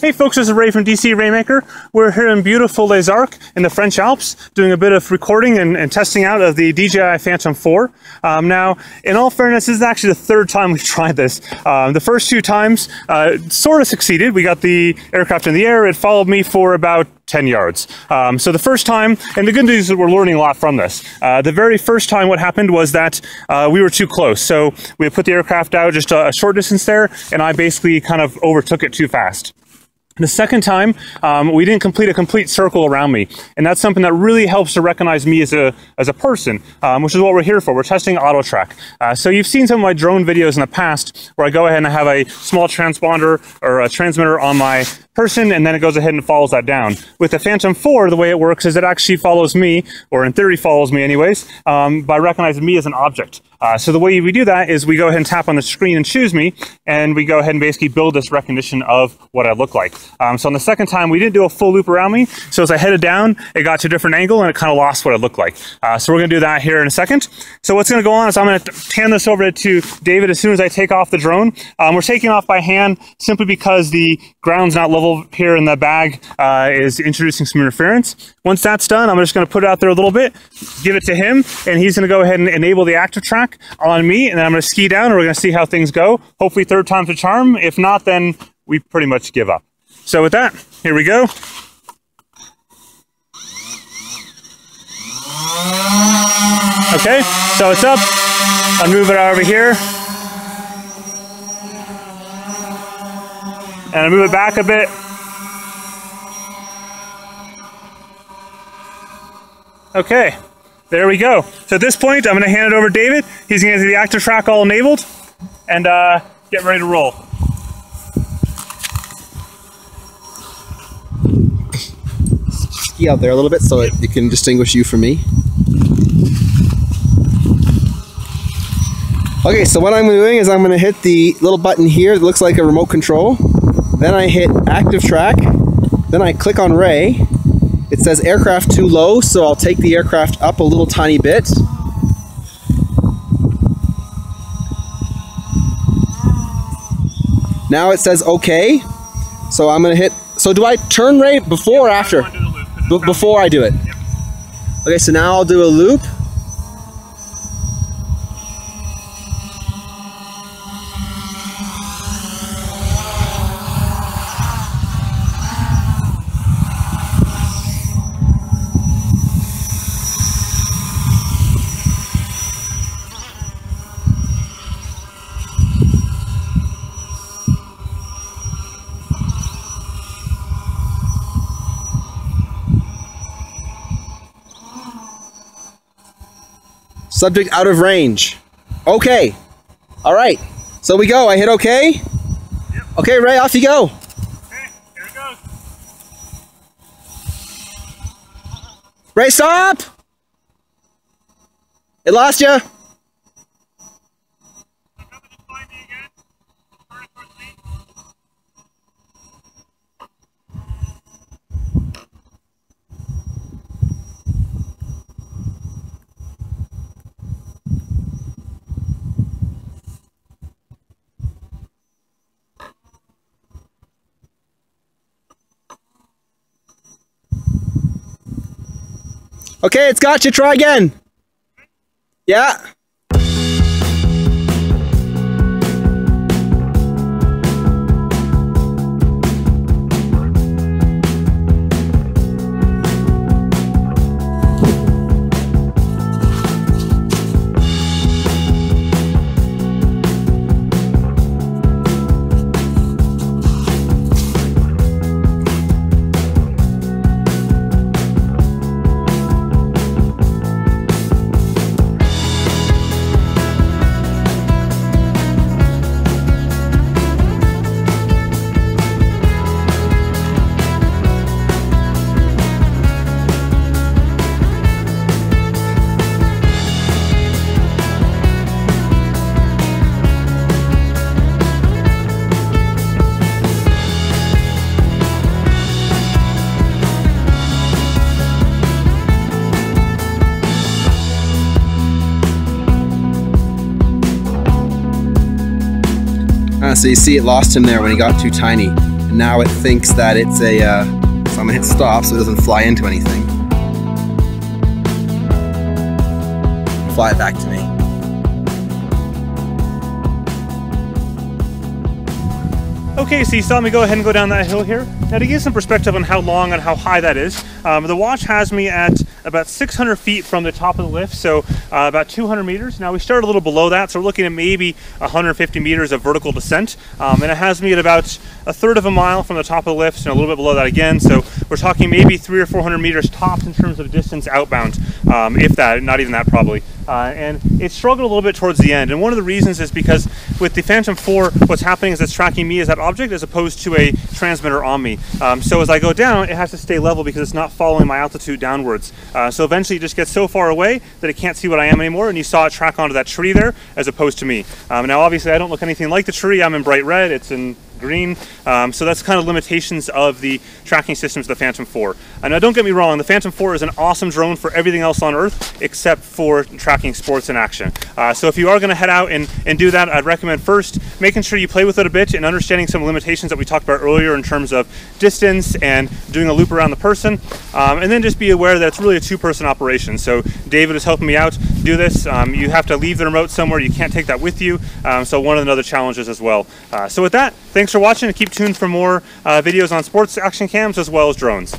Hey folks, this is Ray from DC Rainmaker. We're here in beautiful Les Arcs in the French Alps doing a bit of recording and, and testing out of the DJI Phantom 4. Um, now, in all fairness, this is actually the third time we've tried this. Um, the first two times uh, sort of succeeded. We got the aircraft in the air. It followed me for about 10 yards. Um, so the first time, and the good news is that we're learning a lot from this. Uh, the very first time what happened was that uh, we were too close. So we put the aircraft out just a, a short distance there, and I basically kind of overtook it too fast. The second time, um, we didn't complete a complete circle around me. And that's something that really helps to recognize me as a, as a person, um, which is what we're here for. We're testing auto track. Uh, so you've seen some of my drone videos in the past where I go ahead and I have a small transponder or a transmitter on my person and then it goes ahead and follows that down. With the Phantom 4, the way it works is it actually follows me, or in theory follows me anyways, um, by recognizing me as an object. Uh, so the way we do that is we go ahead and tap on the screen and choose me, and we go ahead and basically build this recognition of what I look like. Um, so on the second time, we didn't do a full loop around me. So as I headed down, it got to a different angle and it kind of lost what it looked like. Uh, so we're gonna do that here in a second. So what's gonna go on is I'm gonna hand this over to David as soon as I take off the drone. Um, we're taking off by hand simply because the ground's not level here in the bag uh, is introducing some interference. Once that's done, I'm just gonna put it out there a little bit, give it to him, and he's gonna go ahead and enable the active track on me, and then I'm gonna ski down and we're gonna see how things go. Hopefully third time's a charm. If not, then we pretty much give up. So with that, here we go. Okay, so it's up. I'll move it over here. And I move it back a bit. Okay, there we go. So at this point, I'm going to hand it over to David. He's going to get the active track all enabled and uh, get ready to roll. Ski out there a little bit so it, it can distinguish you from me. Okay, so what I'm doing is I'm going to hit the little button here that looks like a remote control. Then I hit active track. Then I click on Ray. It says aircraft too low, so I'll take the aircraft up a little tiny bit. Now it says okay. So I'm going to hit. So do I turn Ray before or after? Before I do it. Okay, so now I'll do a loop. Subject out of range. Okay. All right. So we go. I hit okay. Yep. Okay, Ray, off you go. Okay, here it goes. Ray, stop! It lost you. Okay, it's got you. Try again. Yeah. So you see it lost him there when he got too tiny. And now it thinks that it's a, uh, so I'm gonna hit stop so it doesn't fly into anything. Fly it back to me. Okay, so you saw me go ahead and go down that hill here. Now to give some perspective on how long and how high that is, um, the watch has me at about 600 feet from the top of the lift, so uh, about 200 meters. Now we started a little below that, so we're looking at maybe 150 meters of vertical descent, um, and it has me at about a third of a mile from the top of the lift, and a little bit below that again. So we're talking maybe three or 400 meters tops in terms of distance outbound, um, if that, not even that probably. Uh, and it struggled a little bit towards the end. And one of the reasons is because with the Phantom 4, what's happening is it's tracking me as that object as opposed to a transmitter on me. Um, so as I go down, it has to stay level because it's not following my altitude downwards. Uh, so eventually it just gets so far away that it can't see what I am anymore. And you saw it track onto that tree there as opposed to me. Um, now, obviously, I don't look anything like the tree. I'm in bright red. It's in green. Um, so that's kind of limitations of the tracking systems of the Phantom 4. And now don't get me wrong, the Phantom 4 is an awesome drone for everything else on Earth except for tracking sports in action. Uh, so if you are going to head out and, and do that, I'd recommend first making sure you play with it a bit and understanding some limitations that we talked about earlier in terms of distance and doing a loop around the person. Um, and then just be aware that it's really a two-person operation. So David is helping me out do this. Um, you have to leave the remote somewhere. You can't take that with you. Um, so one of the other challenges as well. Uh, so with that, thanks for watching and keep tuned for more uh, videos on sports action cams as well as drones.